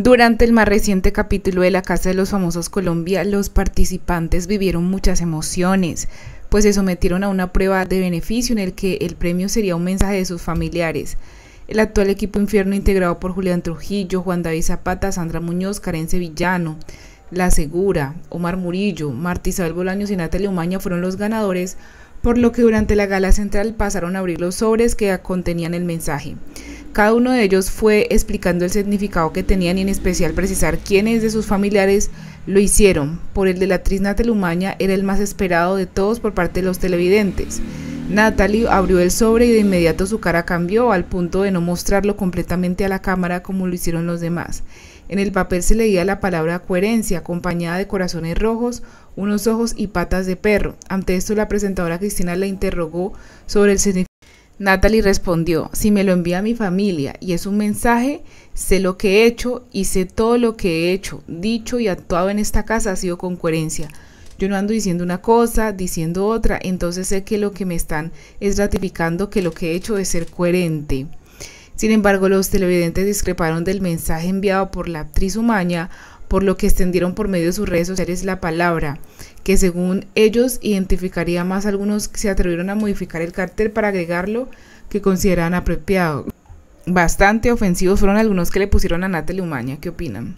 Durante el más reciente capítulo de La Casa de los Famosos Colombia, los participantes vivieron muchas emociones, pues se sometieron a una prueba de beneficio en el que el premio sería un mensaje de sus familiares. El actual equipo Infierno integrado por Julián Trujillo, Juan David Zapata, Sandra Muñoz, Karen Sevillano, La Segura, Omar Murillo, Marta Isabel Bolaños y Natalia Umaña fueron los ganadores, por lo que durante la gala central pasaron a abrir los sobres que contenían el mensaje. Cada uno de ellos fue explicando el significado que tenían y en especial precisar quiénes de sus familiares lo hicieron. Por el de la actriz Natalie Umaña era el más esperado de todos por parte de los televidentes. Natalie abrió el sobre y de inmediato su cara cambió al punto de no mostrarlo completamente a la cámara como lo hicieron los demás. En el papel se leía la palabra coherencia, acompañada de corazones rojos, unos ojos y patas de perro. Ante esto la presentadora Cristina la interrogó sobre el Natalie respondió, si me lo envía mi familia y es un mensaje, sé lo que he hecho y sé todo lo que he hecho, dicho y actuado en esta casa ha sido con coherencia. Yo no ando diciendo una cosa, diciendo otra, entonces sé que lo que me están es ratificando que lo que he hecho es ser coherente. Sin embargo, los televidentes discreparon del mensaje enviado por la actriz Umaña, por lo que extendieron por medio de sus redes sociales la palabra que según ellos identificaría más algunos que se atrevieron a modificar el cartel para agregarlo que consideran apropiado. Bastante ofensivos fueron algunos que le pusieron a Natalie Umaña. ¿Qué opinan?